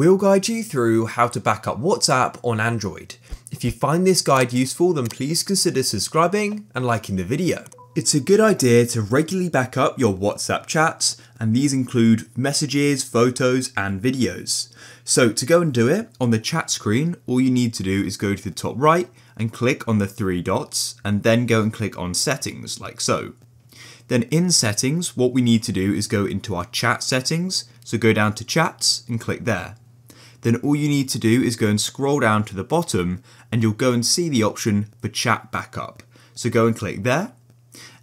We'll guide you through how to back up WhatsApp on Android. If you find this guide useful, then please consider subscribing and liking the video. It's a good idea to regularly back up your WhatsApp chats, and these include messages, photos, and videos. So to go and do it, on the chat screen, all you need to do is go to the top right and click on the three dots, and then go and click on settings, like so. Then in settings, what we need to do is go into our chat settings, so go down to chats and click there. Then all you need to do is go and scroll down to the bottom and you'll go and see the option for chat backup. So go and click there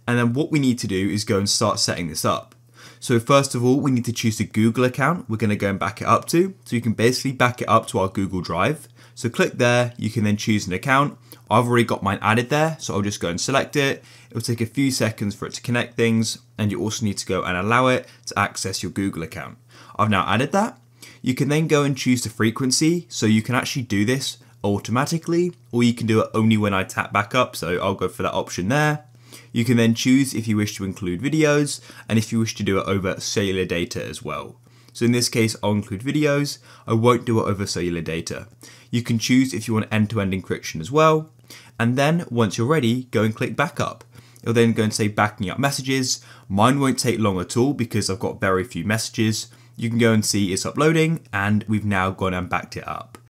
and then what we need to do is go and start setting this up. So first of all, we need to choose the Google account we're going to go and back it up to. So you can basically back it up to our Google Drive. So click there, you can then choose an account. I've already got mine added there, so I'll just go and select it. It'll take a few seconds for it to connect things, and you also need to go and allow it to access your Google account. I've now added that. You can then go and choose the frequency, so you can actually do this automatically, or you can do it only when I tap back up, so I'll go for that option there. You can then choose if you wish to include videos and if you wish to do it over cellular data as well. So in this case, I'll include videos. I won't do it over cellular data. You can choose if you want end-to-end encryption as well. And then once you're ready, go and click backup. It'll then go and say backing up messages. Mine won't take long at all because I've got very few messages. You can go and see it's uploading and we've now gone and backed it up.